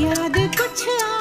याद कुछ आ